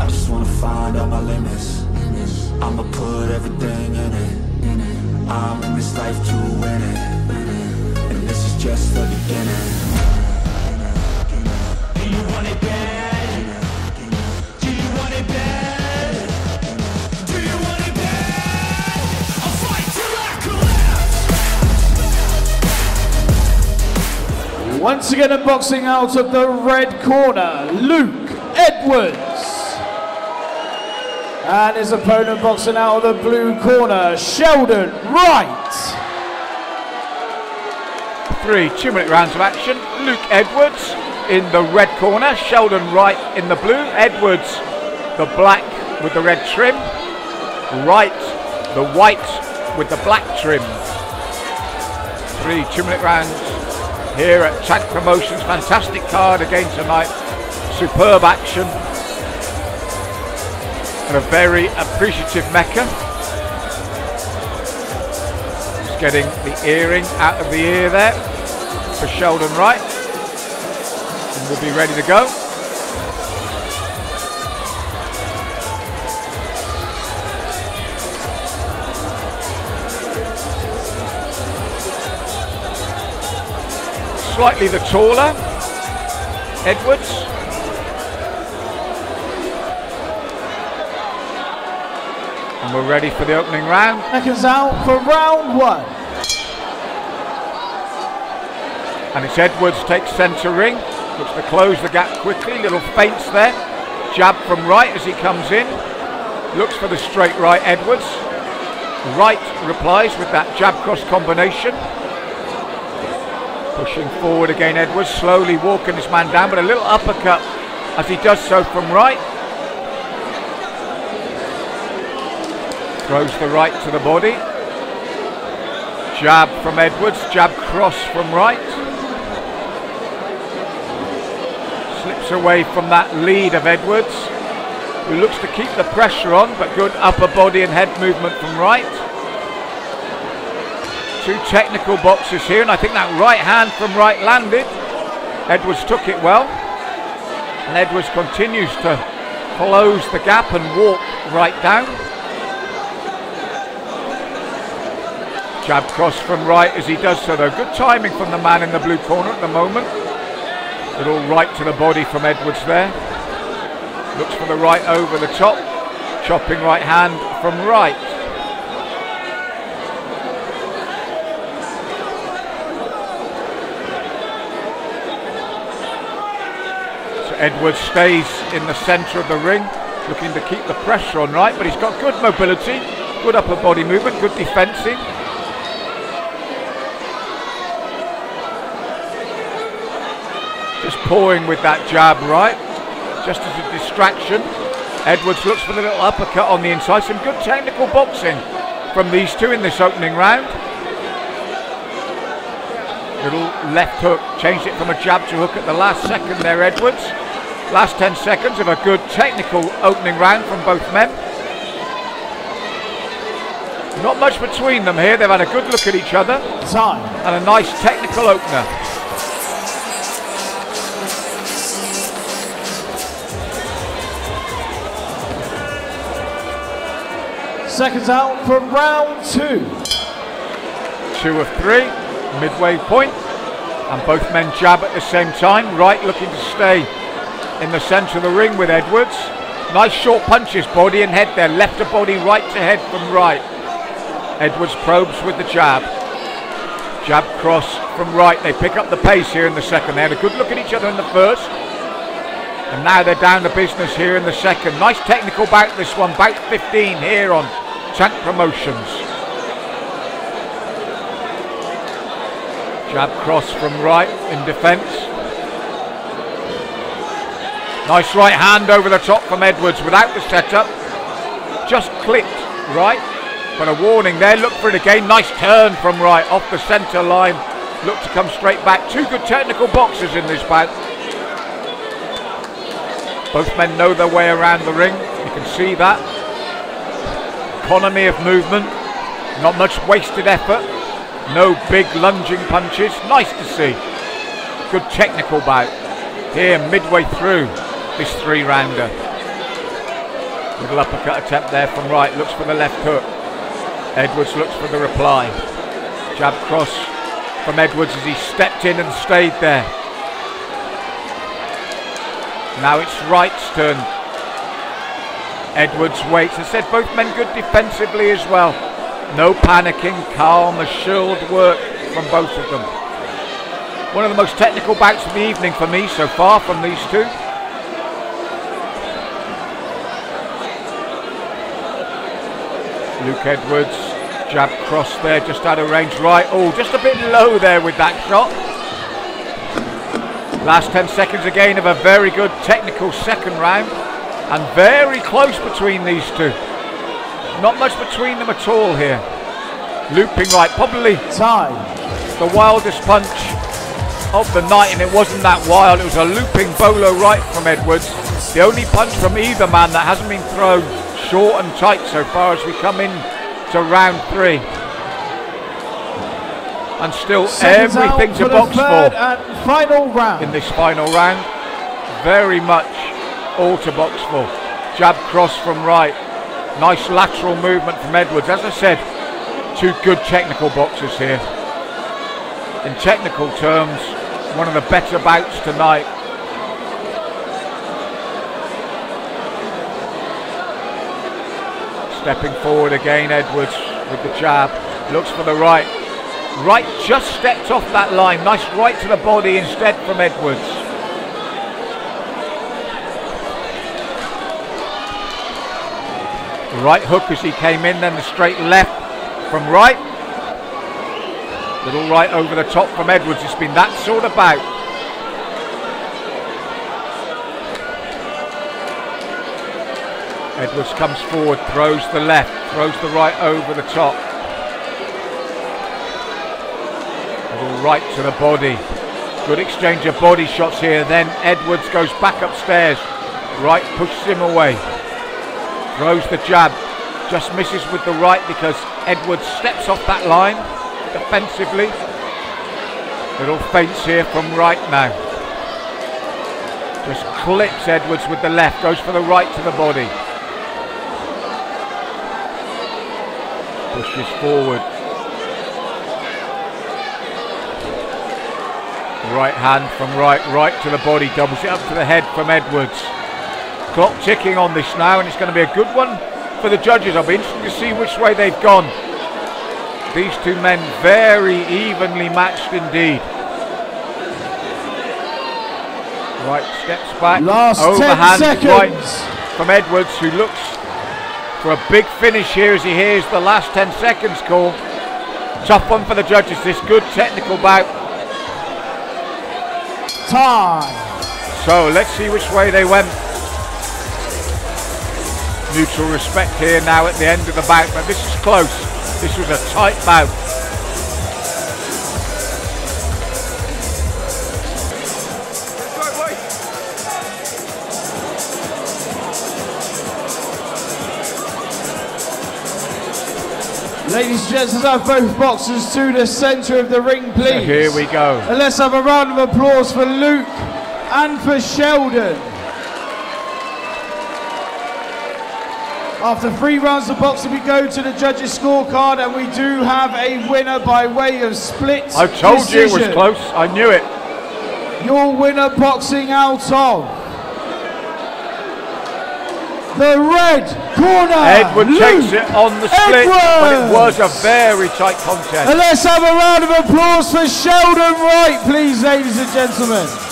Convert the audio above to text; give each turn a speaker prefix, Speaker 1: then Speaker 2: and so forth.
Speaker 1: I just wanna find out my limits. I'ma put everything in it. I'm in this life to win it. And this is just the beginning.
Speaker 2: Once again, unboxing out of the red corner, Luke Edwards. And his opponent boxing out of the blue corner, Sheldon Wright.
Speaker 3: Three two minute rounds of action. Luke Edwards in the red corner, Sheldon Wright in the blue. Edwards, the black with the red trim. Wright, the white with the black trim. Three two minute rounds here at Tank Promotions. Fantastic card again tonight. Superb action. And a very appreciative Meca. Just getting the earring out of the ear there for Sheldon Wright. And we'll be ready to go. Slightly the taller Edwards. And we're ready for the opening round.
Speaker 2: Seconds out for round one.
Speaker 3: And it's Edwards takes centre ring. Looks to close the gap quickly. Little feints there. Jab from Wright as he comes in. Looks for the straight right Edwards. Wright replies with that jab cross combination. Pushing forward again Edwards. Slowly walking this man down, but a little uppercut as he does so from Wright. Throws the right to the body. Jab from Edwards. Jab cross from Wright. Slips away from that lead of Edwards, who looks to keep the pressure on, but good upper body and head movement from Wright. Two technical boxes here, and I think that right hand from Wright landed. Edwards took it well, and Edwards continues to close the gap and walk Wright down. Jab cross from Wright as he does so, though. Good timing from the man in the blue corner at the moment. Little right to the body from Edwards there. Looks for the right over the top. Chopping right hand from Wright. So Edwards stays in the centre of the ring, looking to keep the pressure on Wright, but he's got good mobility, good upper body movement, good defending. Pawing with that jab Wright, just as a distraction. Edwards looks for the little uppercut on the inside. Some good technical boxing from these two in this opening round. Little left hook, changed it from a jab to hook at the last second there, Edwards. Last 10 seconds of a good technical opening round from both men. Not much between them here. They've had a good look at each other.
Speaker 2: Time.
Speaker 3: And a nice technical opener.
Speaker 2: Seconds out for round two.
Speaker 3: Two of three, midway point, and both men jab at the same time. Wright looking to stay in the centre of the ring with Edwards. Nice short punches, body and head there. Left to body, right to head from Wright. Edwards probes with the jab. Jab cross from Wright. They pick up the pace here in the second. They had a good look at each other in the first. And now they're down to business here in the second. Nice technical bout this one. Bout 15 here on Tank Promotions. Jab cross from Wright in defence. Nice right hand over the top from Edwards without the setup. Just clipped Wright. But a warning there. Look for it again. Nice turn from Wright off the centre line. Look to come straight back. Two good technical boxers in this bout. Both men know their way around the ring. You can see that. Economy of movement. Not much wasted effort. No big lunging punches. Nice to see. Good technical bout. Here midway through this three rounder. Little uppercut attempt there from Wright, Looks for the left hook. Edwards looks for the reply. Jab cross from Edwards as he stepped in and stayed there. Now it's Wright's turn. Edwards waits. I said both men good defensively as well. No panicking, calm, assured work from both of them. One of the most technical bouts of the evening for me so far from these two. Luke Edwards, jab cross there, just out of range. Right, oh, just a bit low there with that shot. Last 10 seconds again of a very good technical second round, and very close between these two. Not much between them at all here. Looping right, probably
Speaker 2: Time.
Speaker 3: the wildest punch of the night, and it wasn't that wild. It was a looping bolo right from Edwards. The only punch from either man that hasn't been thrown short and tight so far as we come in to round three. And still
Speaker 2: Seconds out
Speaker 3: everything to box for
Speaker 2: and final round.
Speaker 3: in this final round. Very much all to box for. Jab cross from Wright. Nice lateral movement from Edwards. As I said, two good technical boxers here. In technical terms, one of the better bouts tonight. Stepping forward again, Edwards with the jab. Looks for the right. Wright just stepped off that line. Nice right to the body instead from Edwards. Right hook as he came in, then the straight left from Wright. Little right over the top from Edwards. It's been that sort of bout. Edwards comes forward, throws the left, throws the right over the top. Little right to the body. Good exchange of body shots here. Then Edwards goes back upstairs. Wright pushes him away. Throws the jab. Just misses with the right because Edwards steps off that line defensively. Little feints here from Wright now. Just clips Edwards with the left. Goes for the right to the body. Pushes forward. Right hand from Wright, right to the body, doubles it up to the head from Edwards. Clock ticking on this now, and it's going to be a good one for the judges. I'll be interested to see which way they've gone. These two men very evenly matched indeed. Wright, steps back.
Speaker 2: Last 10
Speaker 3: overhand
Speaker 2: seconds.
Speaker 3: right from Edwards, who looks for a big finish here as he hears the last 10 seconds call. Tough one for the judges, this good technical bout.
Speaker 2: Time.
Speaker 3: So let's see which way they went. Mutual respect here now at the end of the bout, but this is close. This was a tight bout.
Speaker 2: Ladies and gents, let's have both boxers to the centre of the ring, please.
Speaker 3: So here we go.
Speaker 2: And let's have a round of applause for Luke and for Sheldon. After three rounds of boxing, we go to the judges' scorecard, and we do have a winner by way of split.
Speaker 3: I told you it was close. I knew it.
Speaker 2: Your winner boxing out of the red corner.
Speaker 3: Edward
Speaker 2: Luke
Speaker 3: takes it on the split, but it was a very tight contest.
Speaker 2: And let's have a round of applause for Sheldon Wright, please, ladies and gentlemen.